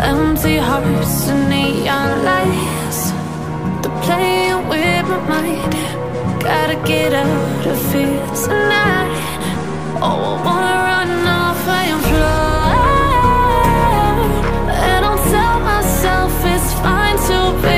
Empty hearts and neon lights. They're playing with my mind. Gotta get out of here tonight. Oh, I wanna run off and fly. And I'll tell myself it's fine to be